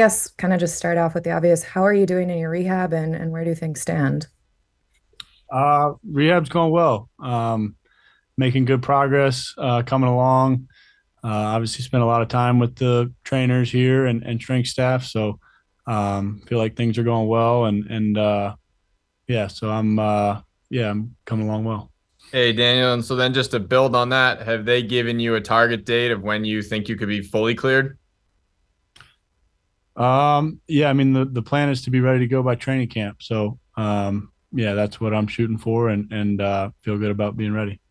guess kind of just start off with the obvious. How are you doing in your rehab and, and where do things stand? Uh, rehab's going well. Um, making good progress, uh, coming along. Uh, obviously, spent a lot of time with the trainers here and, and strength staff, so um, feel like things are going well. And and uh, yeah, so I'm uh, yeah, I'm coming along well. Hey, Daniel. And so then just to build on that, have they given you a target date of when you think you could be fully cleared? Um, yeah, I mean the the plan is to be ready to go by training camp. So um, yeah, that's what I'm shooting for, and and uh, feel good about being ready.